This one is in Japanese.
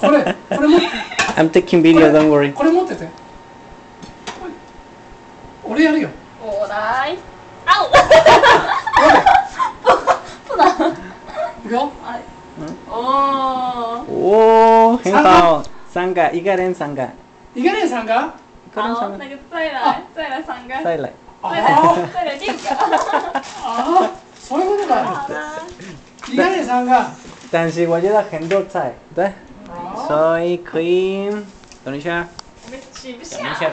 これ、これも。I'm taking video, don't worry. これ持ってて。俺やるよ。おーらい。あお。そおだ。いくよ。はい。おお。おお、很好。イガレン人三个。一个人三个。一个人三个。那个再来，再来三个。再来。ああ、再来六个。ああ、そういうことか。一个人三个。但是我觉得很多菜，对。soy cream 等一下，等一下。